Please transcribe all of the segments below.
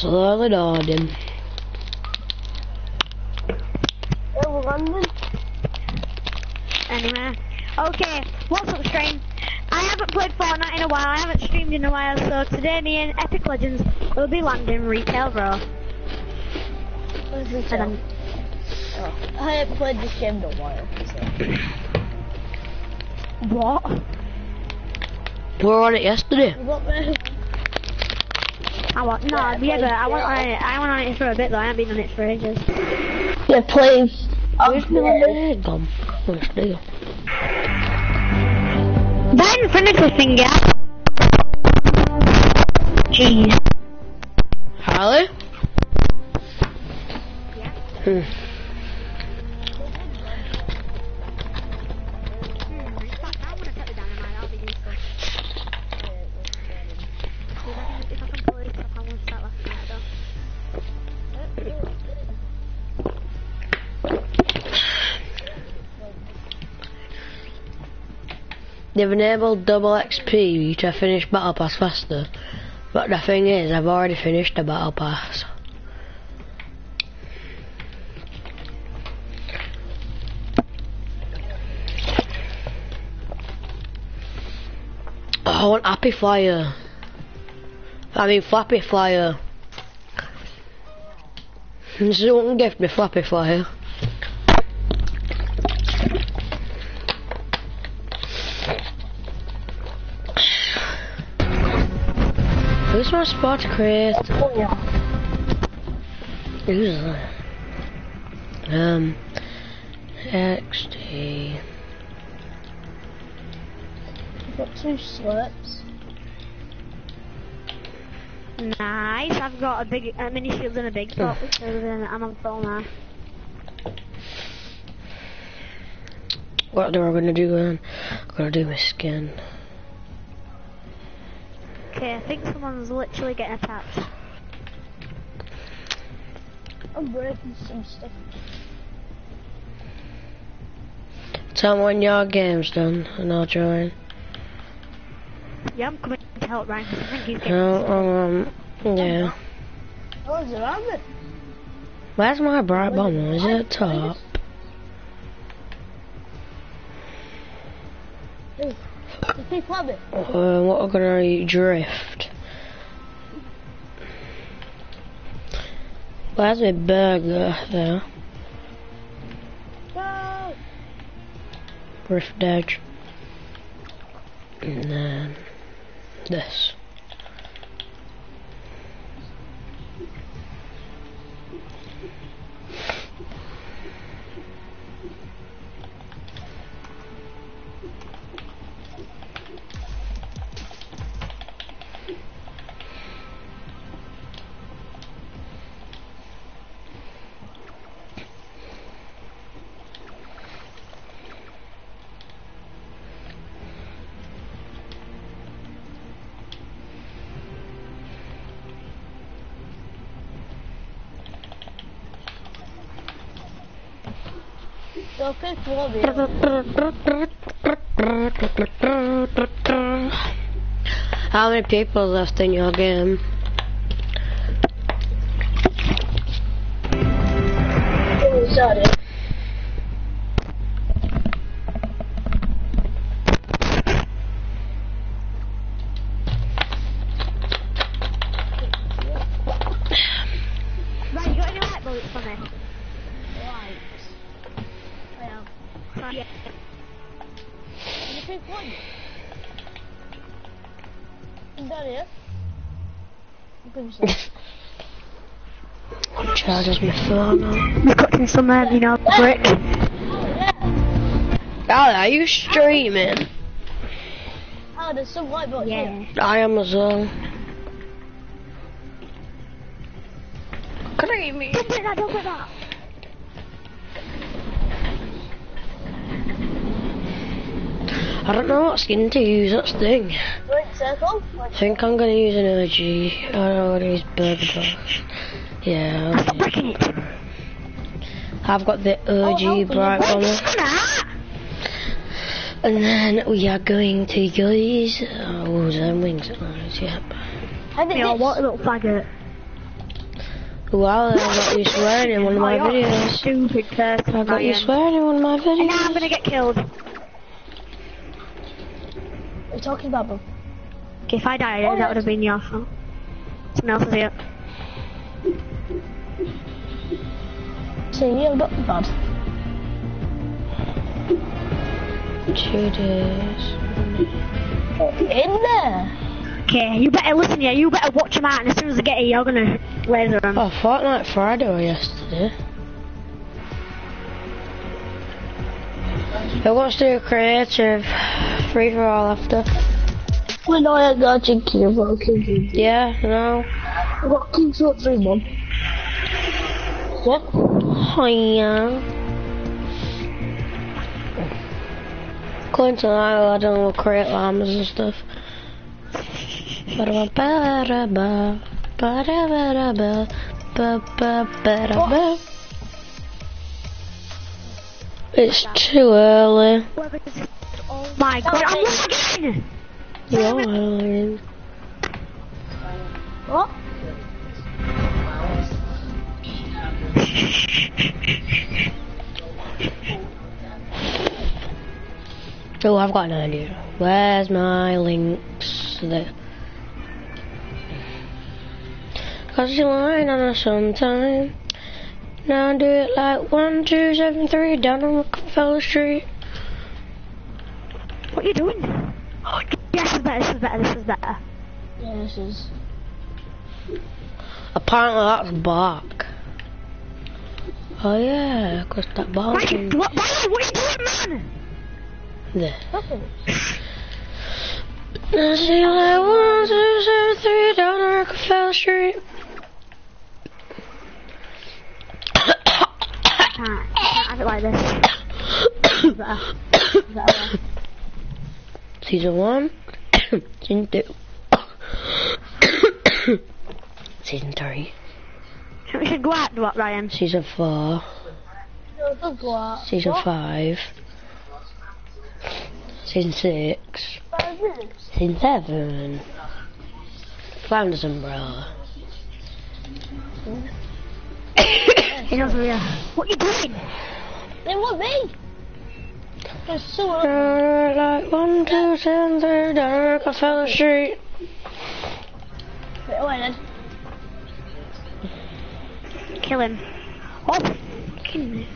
slowly loading. Oh, Over London. Anyway. Okay, what's up stream? I haven't played Fortnite in a while, I haven't streamed in a while, so today me and Epic Legends will be landing Retail Row. This And oh. I haven't played this game in a while. So. what? We were on it yesterday. You got me? I want, no, Yeah, yeah, but I went on it, I went on it for a bit though, I haven't been on it for ages. Yeah, please. Where's my leg gone? Oh, it's there. That infinity thing, yeah? Jeez. Harley? Yeah. Hmm, They've enabled double XP to finish Battle Pass faster. But the thing is, I've already finished the Battle Pass. I want Happy Flyer. I mean Flappy Flyer. Someone gift me Flappy Flyer. Spot crate? Who's that? Um, XD. I've got two slurps. Nice, I've got a big, a mini shield and a big top, so then I'm on full now. What are we gonna do then? I'm gonna do my skin. Okay, I think someone's literally getting attacked. I'm breaking some stuff. Tell me when your game's done and I'll join. Yeah, I'm coming to help Ryan. I think he's getting No, um, yeah. Oh, is it on it? Where's my Brite Bomber? Is it at top? People have it. Uh, what eat? Drift. Where's my burger there? No. Rift Edge. And then this. How many people left in your game? You pick one. Is that it? I think so. Charges my phone on. We've got some, um, you know, brick. Ali, are you streaming? Oh, there's some white box Yeah. here. I am as well. Creamy. Don't put that, don't put that. I don't know what skin to use, that's the thing. Right circle. I think I'm gonna use an OG. I don't know what to use Burger Boss. Yeah, Stop okay. breaking it. I've got the OG Oh, Bright oh, Bomber. Ah! And then we are going to use... Oh, them wings are nice, yep. I think You know, what a little faggot. Wow, I got you swearing in one of my Oh, videos. Stupid person. I got you Ryan. swearing in one of my And now I'm gonna get killed. What are talking about, bro? Okay, if I died, Oh, that yeah. would have been your fault. Someone else is here. Saying you got bad. Two days. In there. Okay, you better listen here. You better watch him out, and as soon as I get here, you're gonna laser him. Oh, Fortnite Friday or yesterday. Who wants to do creative? Free for all after. When I got Jinky, I've got King King. Yeah, no. I've got King Sort 3 Mum. Yeah? Hiya. According to I, I don't know, create llamas and stuff. Ba-ba-ba-da-ba. It's too early. Oh my god, I'm lagging! You're. What? Oh, I've got an idea. Where's my links? There. Cause you're lying on us sometime. Now do it like one, two, seven, three down on Rockefeller Street. What are you doing? Oh, yes, this is better, this is better, this is better. Yeah, this is. Apparently that's bark. Oh yeah, cause that bark Ryan, is what, Ryan, what are you doing, man? there. Nothing. Now see like one, two, seven, three down on Rockefeller Street. Can't, can't have it like this. This is better. This is better. Season one, season two, season three, We should go out, what, Ryan? season four, No, don't go out. season What? five, season six, Five season seven. Flanders umbrella. He knows where. What are you doing? It was me. Uh, like one, two, seven, three, down Rockefeller Street. Wait, then. Kill him. Oh, fucking me.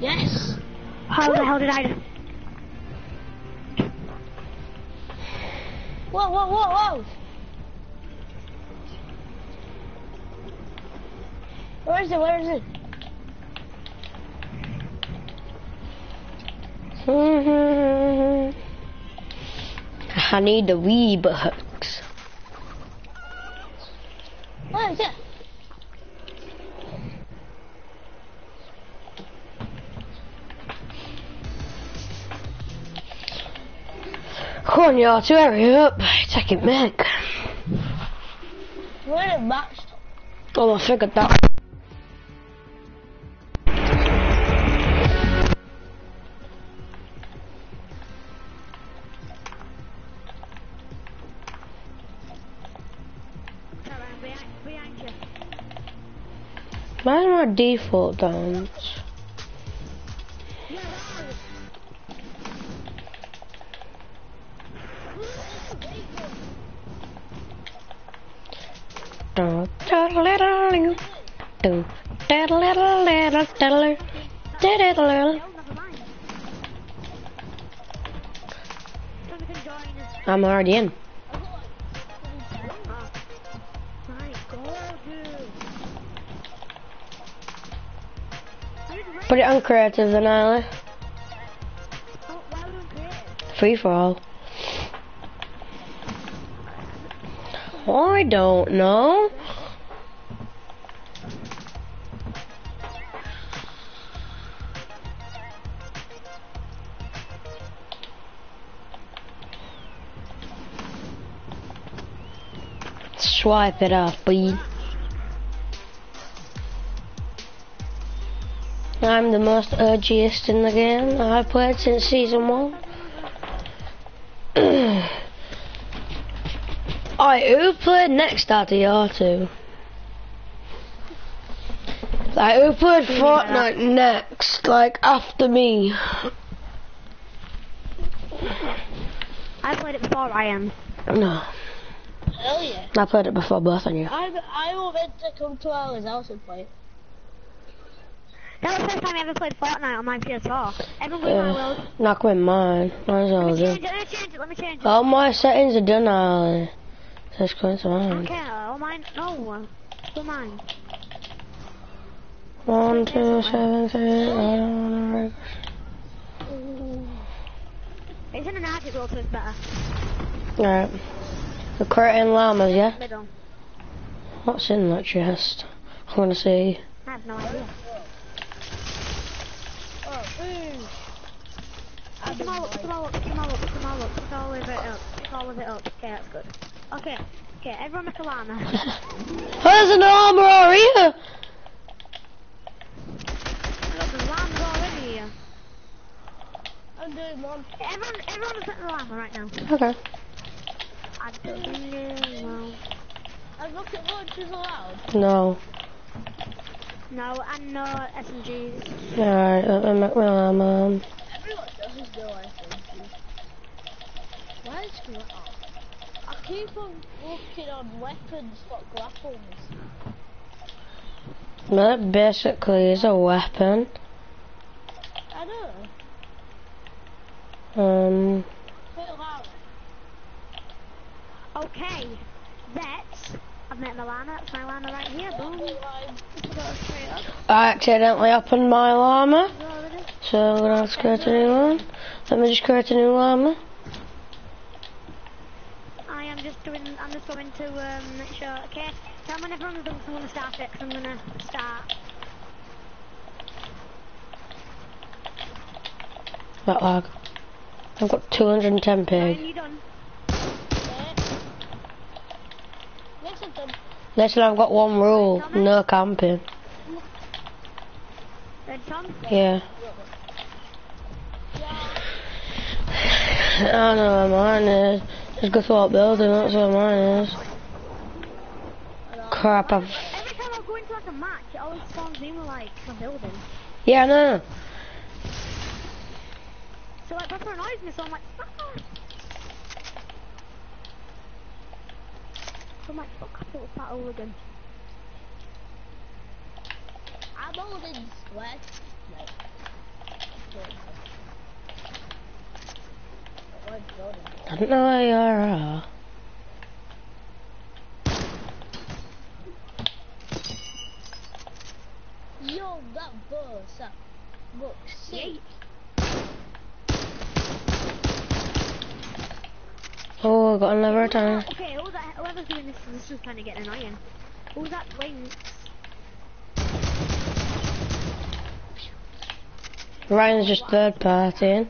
Yes. How the hell did I... do? Whoa, whoa, whoa, whoa. Where is it? Where is it? I need the V-Bucks. Where is it? Come on, y'all, to hurry up. Take it back. Where it matched? Oh, I figured that. Default dance? Diddle-diddle-diddle-diddle. Diddle-diddle. Oh, never mind. Jonathan, join us. I'm already in. Put it on creative then, Ali. Free for all. I don't know. Swipe it off, boy. I'm the most urgiest in the game. I've played since season one. Alright, who played next after your two? Like, who played Fortnite next? Like, after me? I played it before I am. No, Hell yeah. I played it before both of you. I I meant to come to Ali's house and play. it. That was the first time I ever played Fortnite on my PS4. Everyone with my Yeah, will. not with mine. Mine's all Let me good. change it, let me change it, let me change it. All my settings are done now. Just going to I don't mine. care, all mine, no. Do mine. One, two, seven, three, I don't wanna It's in an arctic world, so it's better. Alright. The curtain llamas, yeah? Middle. What's in that chest? I wanna see. I have no idea. Ooh. Pick them all up, pick them all up, pick them all up, them all up, pick all of it up, pick all of it up. Okay, that's good. Okay, okay, everyone make a llama. There's an armor here! Look, there's llamas already here. I'm doing one. Everyone, everyone is setting the llama right now. Okay. I don't know. And rocket launchers allowed. No. No, and no SMGs. Alright, let me make my llama. Everyone does do SMG. Why is it on? I keep on looking on weapons for grapples. That basically is a weapon. I know. Um, Put it loud. Okay, that's. I've met my llama, that's my llama right here, boom. Line. Just go straight up. I accidentally opened my llama, Go over there. so I'm gonna have to create a new one. Let me just create a new llama. I am just doing, I'm just going to um, make sure, okay, tell me everyone's done 'cause I'm going to start it, I'm going to start. That lag. I've got 210 Ryan, pig. you done? Yeah. Next one done. Listen, I've got one rule. No camping. Yeah. I don't know where mine is. Just go through that building, that's where mine is. Crap, I've... Every time I go into like a match, it always spawns in like a building. Yeah, no. So like, that annoys me, so I'm like, ah. I'm like, fuck off, little fat hooligan. I'm holding sweat. Like, I don't know where you are. Yo, that that looks sick. Oh, I got another time. Okay, all that, whoever's doing this, is kind of getting annoying. Who's that Lynx? Ryan's just third partying.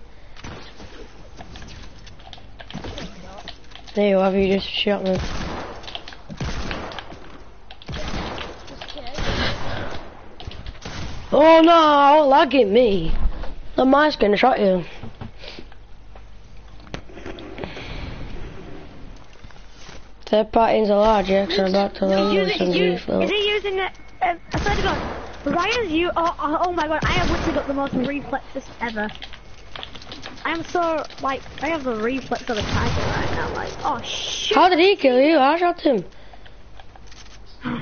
There you have, you just shot me. Oh no, lagging me. The mice gonna shot you. Third party's a large X I'm about to land with Is some he, G is he using it? Uh, I swear to God, Ryan's you. Oh, oh, oh my God, I have literally got the most reflexes ever. I am so like I have the reflex of a tiger right now. Like, oh shit. How did he kill you? I shot him. Oh,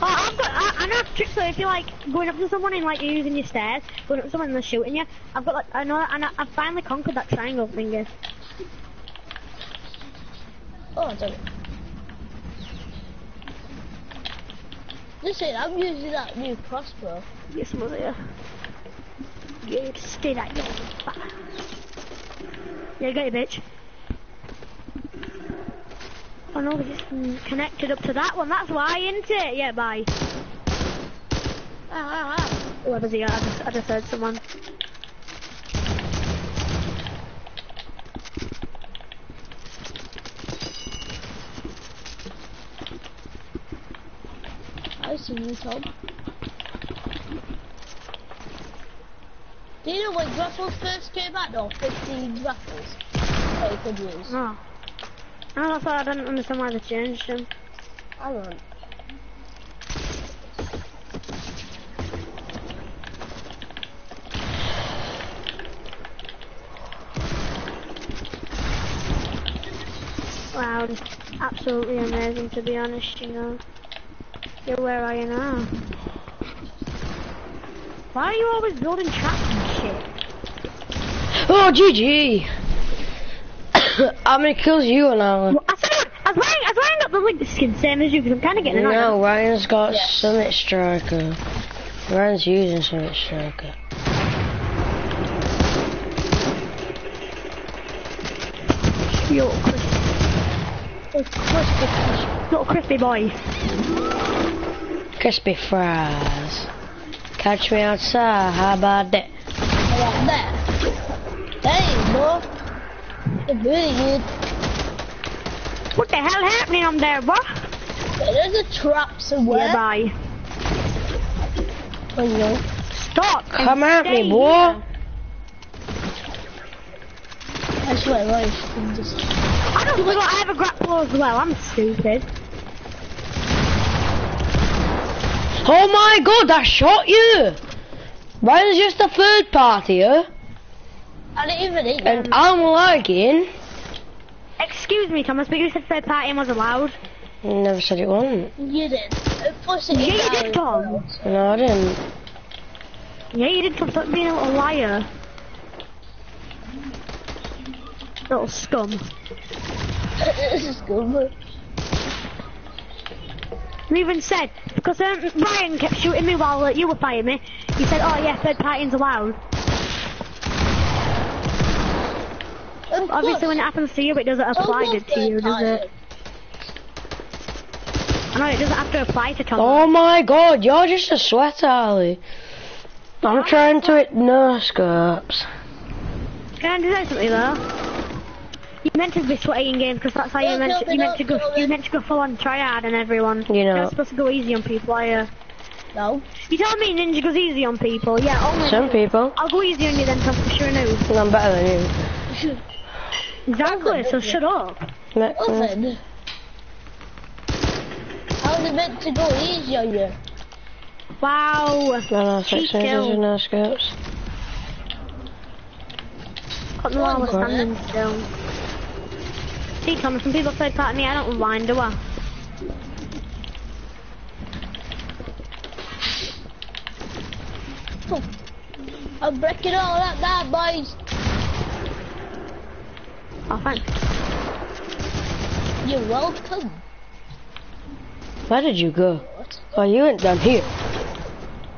I've got, I, I know tricks so if you're like going up to someone and like you're using your stairs, going up to someone and they're shooting you. I've got like I know and I, I've finally conquered that triangle finger. Oh, it. Listen, I'm using that new crossbow. Over here. Yeah, stay that yeah. Yeah, get it, bitch. Oh no, they just connected up to that one. That's why, isn't it? Yeah, bye. Ow, ow, ow. Whoever's here, I just, I just heard someone. I see you, Tom. Do you know when grapples first came out though? 15 grapples that you could use. No. No, that's why I don't understand why they changed them. I don't. Wow, it's absolutely amazing to be honest, you know. You're where I am now. Why are you always building traps and shit? Oh, GG! How many kills you on Alan? Well, I, said, I, was wearing, I was wearing up the link skin, same as you, because I'm kind of getting annoyed. No, Ryan's got Yes. Summit Striker. Ryan's using Summit Striker. You little crispy, It's crispy. little crispy boy. Crispy fries. Catch me outside, how about that? Like that. Hey, bro. It's really good. What the hell happening on there, boy? There's a trap somewhere. Yeah, bye. Oh, no. Stop. Come at me, boy. here. I swear, right. I'm just... I don't forgot I have a grapple as well. I'm stupid. Oh my god, that shot you! Ryan's just a third party, huh? I didn't even eat And them. I'm lagging. Excuse me, Thomas, but you said third party was allowed. Never said it wasn't. You did. Plus it Yeah, you did. Tom. No, I didn't. Yeah, you did Tom. Stop being a little liar. Little scum. this is good. You even said, because um, Ryan kept shooting me while uh, you were fighting me, he said, oh yeah, third party's allowed. And Obviously plus, when it happens to you, it doesn't apply almost to you, does it? I know, it doesn't have to apply to Thomas. Oh my god, you're just a sweat alley. I'm trying to hit no scopes. Can I do that something though? You meant to be sweaty in games because that's how you meant to, you meant to go you meant to go full on triad and everyone. You know. You're not supposed to go easy on people, are you? No. You tell me Ninja goes easy on people. Yeah, only some people. I'll go easy on you then, Tom, for sure noob. I'm better than you. Exactly, so shut up. Me- Listen. How's it meant to go easy on you? Wow. No, no, Cheat six inches no scopes. Got no armor standing still. See, Thomas, some people third party me, I don't mind, do I? I'm breaking all that down, boys. Oh, thanks. You're welcome. Where did you go? What? Oh, you went down here.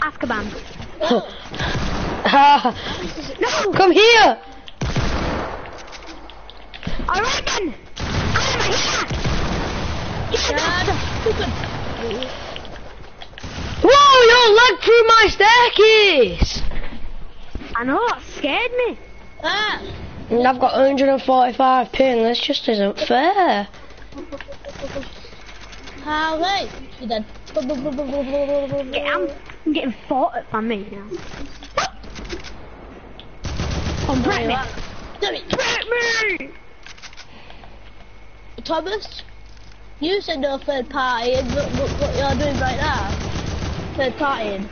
Azkaban. No. Come here! Alright then! I'm! Dad. Whoa, you lag through my staircase! I know, it scared me. Ah. And I've got 145 ping, this just isn't fair. How late? You dead. Yeah, I'm, I'm getting fought at by me now. Oh, break me! Damn it. Break me! Thomas, you said no third party, and look, look what you're doing right now. Third partying.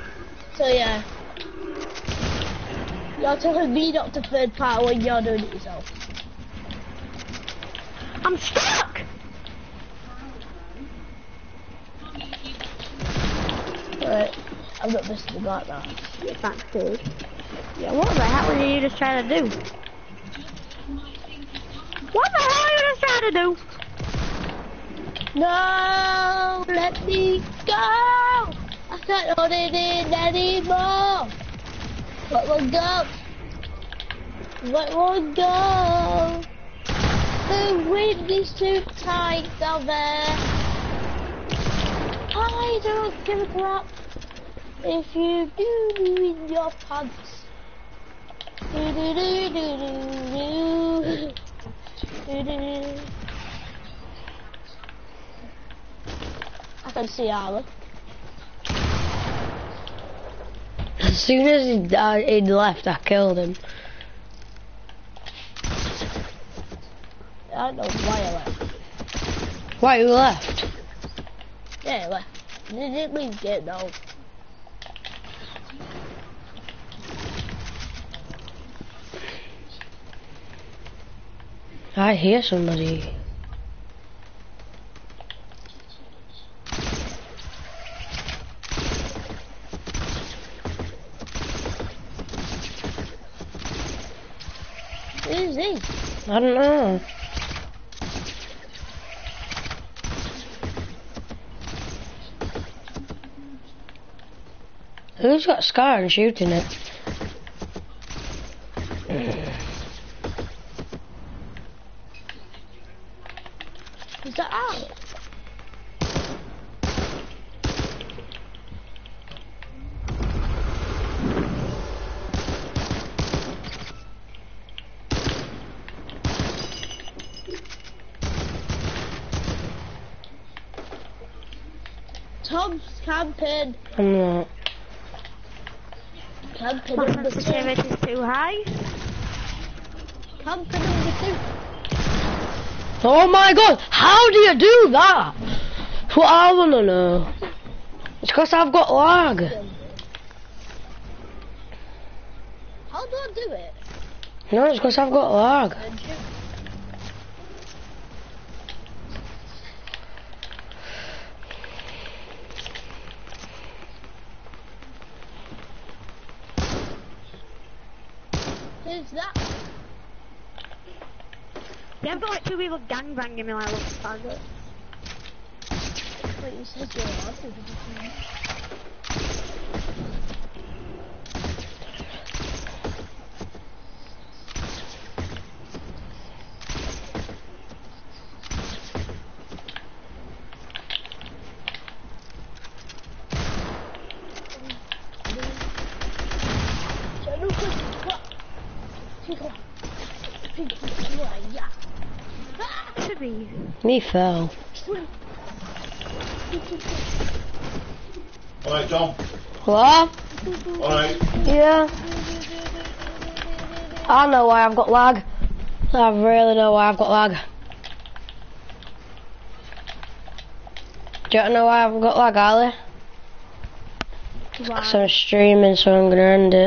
So yeah. You're telling me not to third party when you're doing it yourself. I'm stuck! Alright. I'm not missing about that. Get back, dude. Yeah, what the hell were you just trying to do? What the hell are you just trying to do? No, let me go! I can't hold it in anymore! Let one go! Let one go! The wind is too tight down there! I don't give a crap if you do in your pants. Do do do do do do do do. I see Alan. As soon as he, uh, he'd left, I killed him. I don't know why I left. Why, you left? Yeah, I left. Didn't leave it though. I hear somebody. Who's he? I don't know. Who's got Scar and shooting it? Is that out? Tom's camping. I'm not. Camping My number two. sensitivity is too high. Camping number two. Oh my god, how do you do that? What I wanna know. It's because I've got lag. How do I do it? No, it's because I've got lag. Who's that? Yeah, got like two people gangbanging me like little faggots. Wait, you said you're allowed To. Me fell. Alright, Tom. What? Alright. Yeah. I know why I've got lag. I really know why I've got lag. Do you know why I've got lag, Ali? Wow. So I'm streaming, so I'm gonna end it.